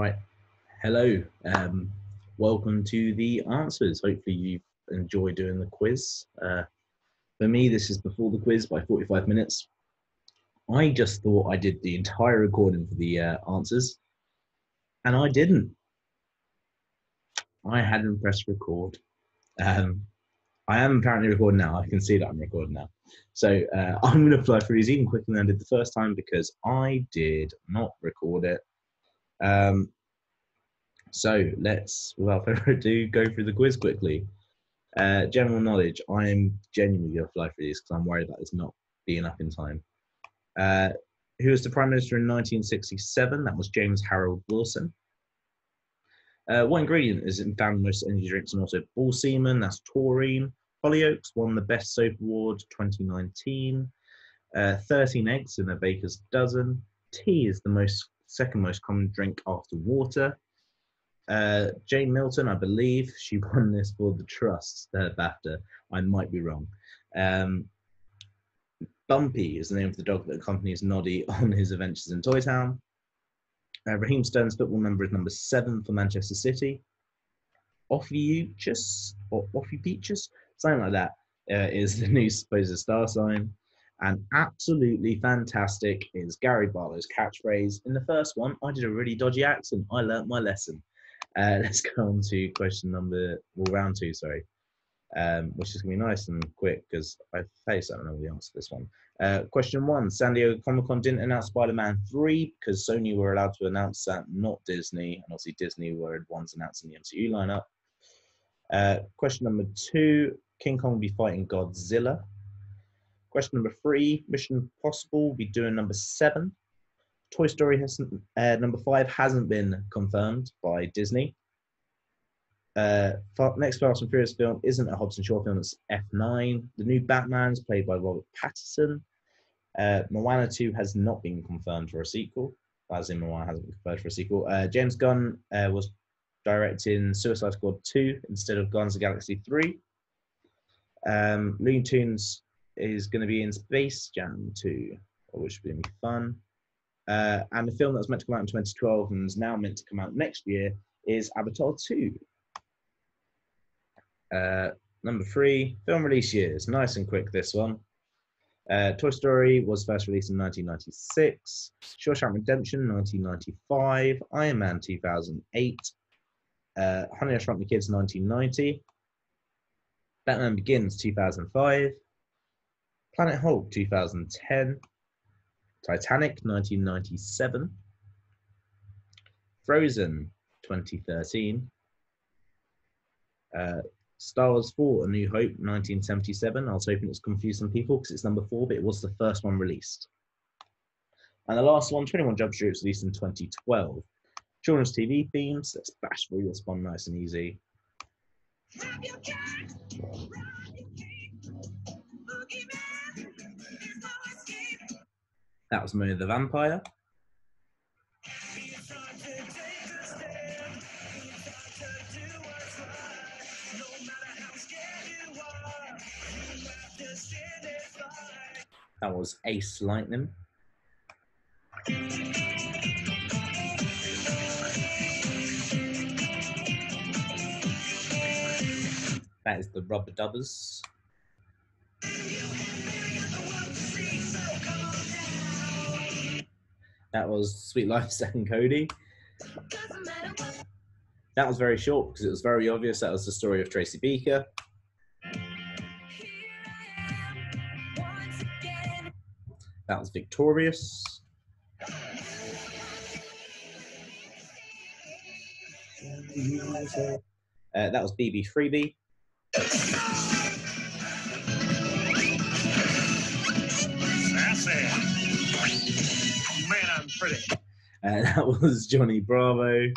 Right. Hello. Um, welcome to the answers. Hopefully you enjoy doing the quiz. Uh, for me, this is before the quiz by 45 minutes. I just thought I did the entire recording for the uh, answers, and I didn't. I hadn't pressed record. Um, I am apparently recording now. I can see that I'm recording now. So uh, I'm going to fly through these even quicker than I did the first time because I did not record it. Um, so let's, without further ado, go through the quiz quickly. Uh, general knowledge. I am genuinely going to fly through these because I'm worried about this not being up in time. Uh, who was the Prime Minister in 1967? That was James Harold Wilson. Uh, what ingredient is found in most energy drinks and also bull semen? That's taurine. Hollyoaks won the Best Soap Award 2019. Uh, 13 eggs in a baker's dozen. Tea is the most second most common drink after water. Uh, Jane Milton, I believe, she won this for the Trust, uh, BAFTA. I might be wrong. Um, Bumpy is the name of the dog that accompanies Noddy on his adventures in Toy Town. Uh, Raheem Sterling's football number is number seven for Manchester City. Ophiuchus or Ophiuchus, something like that, uh, is the new supposed star sign. And absolutely fantastic is Gary Barlow's catchphrase. In the first one, I did a really dodgy accent. I learnt my lesson. Uh, let's go on to question number, well, round two, sorry, um, which is going to be nice and quick because I face I don't know the answer to this one. Uh, question one San Diego Comic Con didn't announce Spider Man 3 because Sony were allowed to announce that, not Disney. And obviously, Disney were the ones announcing the MCU lineup. Uh, question number two King Kong will be fighting Godzilla. Question number three Mission Possible will be doing number seven. Toy Story has uh, number five hasn't been confirmed by Disney. Uh, next Fast and Furious film isn't a Hobbs and Shaw film; it's F9. The new Batman's played by Robert Pattinson. Uh, Moana 2 has not been confirmed for a sequel, as in Moana hasn't been confirmed for a sequel. Uh, James Gunn uh, was directing Suicide Squad 2 instead of Guardians of Galaxy 3. Um, Looney Tunes is going to be in Space Jam 2, which will be fun. Uh, and the film that was meant to come out in 2012 and is now meant to come out next year is Avatar 2. Uh, number three, film release years. Nice and quick, this one. Uh, Toy Story was first released in 1996. Shawshank Redemption, 1995. Iron Man, 2008. Uh, Honey, I Shrunk the Kids, 1990. Batman Begins, 2005. Planet Hulk, 2010. Titanic, 1997. Frozen, 2013. Uh, Star Wars 4 A New Hope 1977. I was hoping it was confused some people because it's number four, but it was the first one released. And the last one, 21 Jump Street, was released in 2012. Children's TV themes. Let's bash through this one nice and easy. That was Moon of the Vampire. That was Ace Lightning. That is the Rubbadubbers. That was Suite Life Zack and Cody. That was very short because it was very obvious that was the story of Tracy Beaker. That was Victorious. Uh, that was BB Freebie. Man, Uh, that was Johnny Bravo.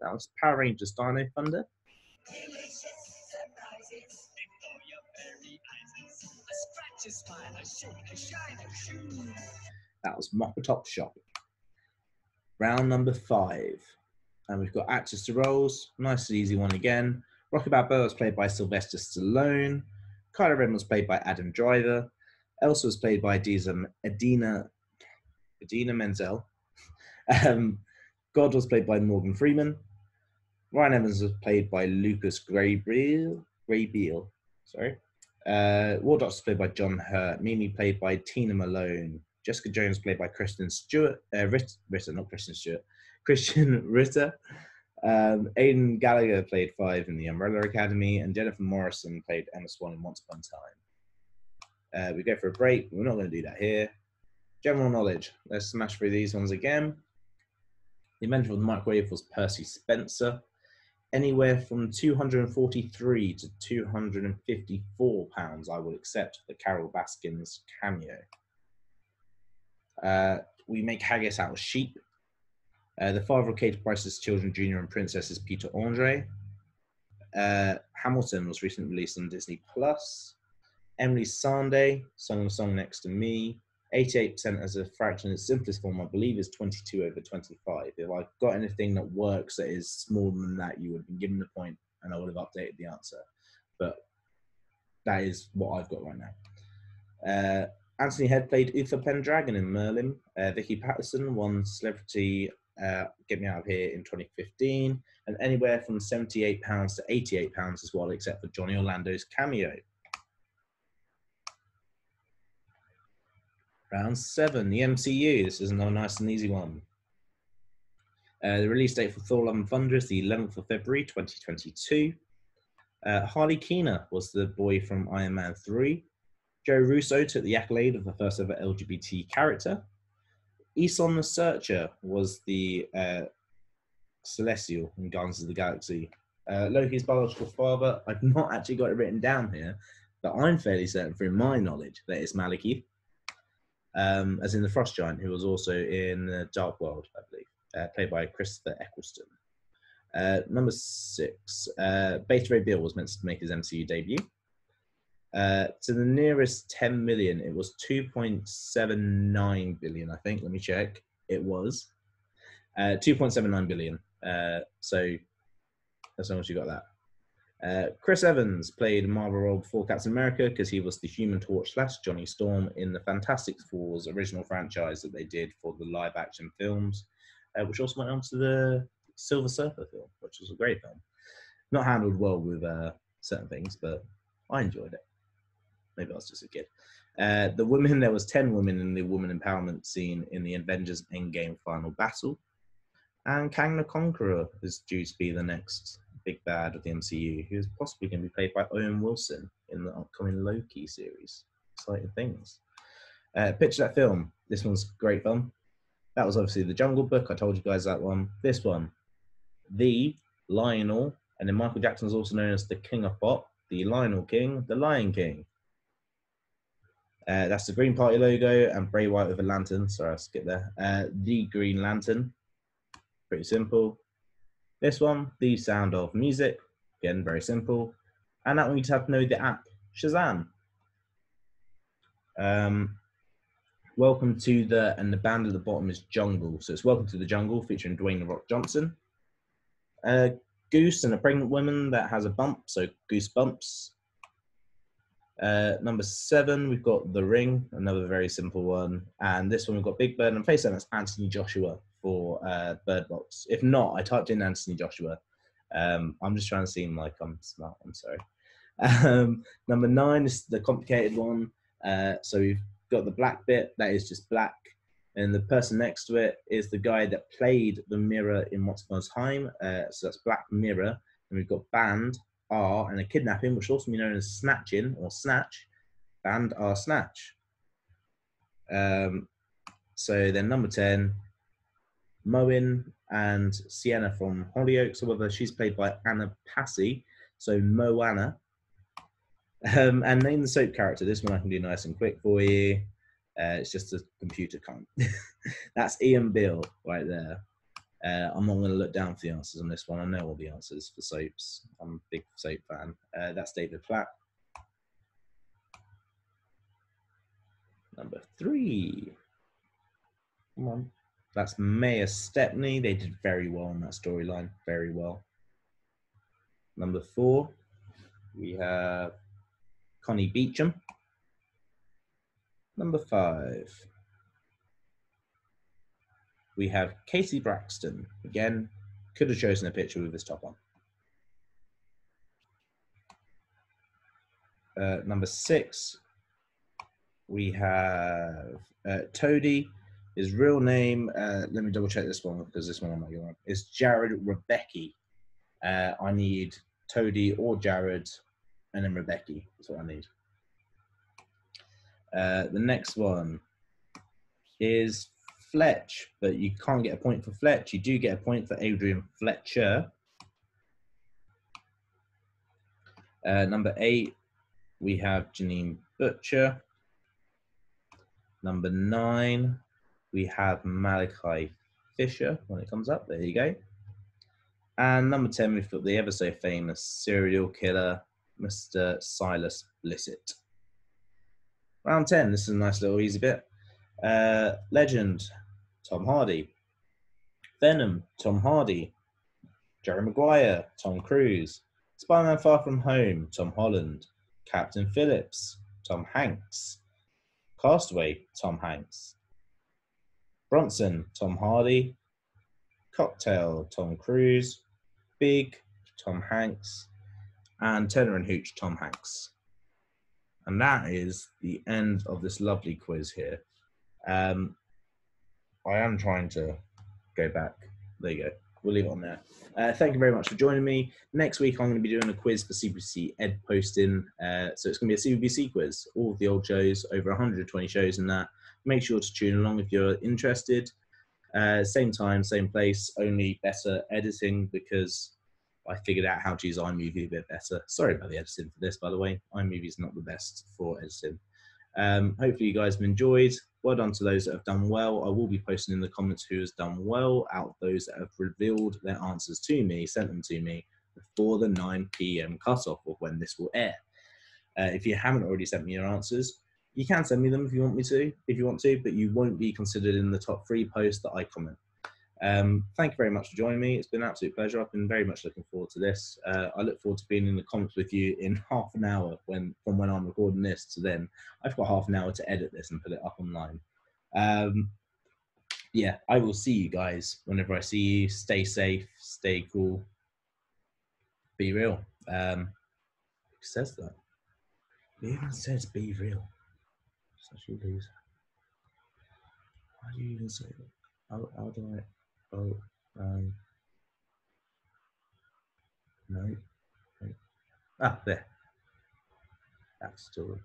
That was Power Rangers Dino Thunder. That was Mopatop Shop. Round number five. And we've got actors to roles. Nice and easy one again. Rocky Balboa was played by Sylvester Stallone. Kylo Ren was played by Adam Driver. Elsa was played by Idina, Idina, Menzel. Um, God was played by Morgan Freeman. Ryan Evans was played by Lucas Grabeel. Grabeel, sorry. Uh, War Doctor was played by John Hurt. Mimi played by Tina Malone. Jessica Jones played by Kristen Stewart. Uh, Ritter, Ritter, not Kristen Stewart. Christian Ritter. Um, Aidan Gallagher played Five in the Umbrella Academy, and Jennifer Morrison played Emma Swan in Once Upon a Time. Uh, we go for a break. We're not going to do that here. General knowledge. Let's smash through these ones again. The inventor of the microwave was Percy Spencer. Anywhere from 243 to 254 pounds, I will accept the Carole Baskin's cameo. Uh, we make haggis out of sheep. Uh, the father of Kate Price's children, Junior and Princess, is Peter Andre. Uh, Hamilton was recently released on Disney Plus. Emily Sandé, Song of Song Next to Me. 88% as a fraction in its simplest form, I believe, is 22 over 25. If I've got anything that works that is smaller than that, you would have been given the point and I would have updated the answer. But that is what I've got right now. Uh, Anthony Head played Uther Pendragon in Merlin. Uh, Vicky Pattison won Celebrity uh, Get Me Out of Here in 2015. And anywhere from £78 to £88 as well, except for Johnny Orlando's cameo. Round seven, the MCU. This is another nice and easy one. Uh, the release date for Thor: Love and Thunder is the 11th of February, 2022. Uh, Harley Keener was the boy from Iron Man 3. Joe Russo took the accolade of the first ever LGBT character. Eson the Searcher was the uh, Celestial in Guardians of the Galaxy. Uh, Loki's biological father, I've not actually got it written down here, but I'm fairly certain through my knowledge that it's Malekith um, as in the Frost Giant, who was also in the Dark World, I believe, uh, played by Christopher Eccleston. Uh, number six, uh, Beta Ray Bill was meant to make his MCU debut. Uh, to the nearest 10 million, it was 2.79 billion, I think. Let me check. It was uh, 2.79 billion. Uh, so, as long as you got that. Uh, Chris Evans played Marvel role before Captain America because he was the Human Torch slash Johnny Storm in the Fantastic Four's original franchise that they did for the live action films, uh, which also went on to the Silver Surfer film, which was a great film. Not handled well with uh, certain things, but I enjoyed it. Maybe I was just a kid. Uh, the women, there was 10 women in the woman empowerment scene in the Avengers Endgame final battle. And Kang the Conqueror is due to be the next big bad of the MCU, who's possibly going to be played by Owen Wilson in the upcoming Loki series. Exciting things. Uh, picture that film. This one's great fun. That was obviously the Jungle Book. I told you guys that one. This one, the Lionel, and then Michael Jackson is also known as the King of Pop, the Lionel King, the Lion King. Uh, that's the Green Party logo and Bray White with a lantern. Sorry, I skipped there. Uh, the Green Lantern. Pretty simple. This one, the sound of music. Again, very simple. And that one you have to know the app, Shazam. Um, welcome to the, and the band at the bottom is Jungle. So it's Welcome to the Jungle featuring Dwayne The Rock Johnson. A goose and a pregnant woman that has a bump, so goose bumps. Uh, number seven, we've got The Ring, another very simple one. And this one, we've got Big Bird and face, and that's Anthony Joshua for uh, Bird Box. If not, I typed in Anthony Joshua. Um, I'm just trying to seem like I'm smart. I'm sorry. Um, number nine is the complicated one. Uh, so we've got the black bit that is just black, and the person next to it is the guy that played the mirror in Once Upon a Time. Uh, so that's Black Mirror, and we've got Band R and a kidnapping, which also be known as snatching or snatch. and R snatch. Um, so then number ten Moen and Sienna from Hollyoaks, however, she's played by Anna Passey, so Moana. Um, and name the soap character. This one I can do nice and quick for you. Uh, it's just a computer count. That's Ian Beale right there. Uh, I'm not going to look down for the answers on this one. I know all the answers for soaps. I'm a big soap fan. Uh, that's David Platt. Number three. Come on. That's Maya Stepney. They did very well in that storyline. Very well. Number four, we have Connie Beauchamp. Number five, we have Casey Braxton. Again, could have chosen a picture with his top on. Uh, number six, we have uh, Toadie. His real name, uh, let me double check this one because this one I might get wrong, is Jarrod Rebecchi. Uh, I need Toadie or Jarrod and then Rebecchi. That's what I need. Uh, the next one is Fletch, but you can't get a point for Fletch. You do get a point for Adrian Fletcher. Uh, number eight, we have Janine Butcher. Number nine, we have Malachi Fisher when it comes up. There you go. And number 10, we've got the ever so famous serial killer, Mr. Silas Blissett. Round 10, this is a nice little easy bit. Uh, legend, Tom Hardy. Venom, Tom Hardy. Jerry Maguire, Tom Cruise. Spider Man Far From Home, Tom Holland. Captain Phillips, Tom Hanks. Castaway, Tom Hanks. Bronson, Tom Hardy. Cocktail, Tom Cruise. Big, Tom Hanks. And Turner and Hooch, Tom Hanks. And that is the end of this lovely quiz here. Um, I am trying to go back. There you go. We'll leave it on there. Uh, thank you very much for joining me. Next week, I'm going to be doing a quiz for CBC Ed Posting. Uh, so it's going to be a CBC quiz, all of the old shows, over 120 shows in that. Make sure to tune along if you're interested. Uh, same time, same place, only better editing because I figured out how to use iMovie a bit better. Sorry about the editing for this, by the way. iMovie is not the best for editing. Um, hopefully, you guys have enjoyed. Well done to those that have done well. I will be posting in the comments who has done well out those that have revealed their answers to me, sent them to me before the 9 p.m. cutoff of when this will air. Uh, if you haven't already sent me your answers, you can send me them if you want me to, if you want to, but you won't be considered in the top three posts that I comment. Um, thank you very much for joining me. It's been an absolute pleasure. I've been very much looking forward to this. Uh, I look forward to being in the comments with you in half an hour when from when I'm recording this to then. I've got half an hour to edit this and put it up online. Um, yeah, I will see you guys whenever I see you. Stay safe, stay cool, be real. Um, who says that? Who even says be real? Such a loser. Why do you even say that? How, how do I? Oh, um, no. no. Ah, there. That's still.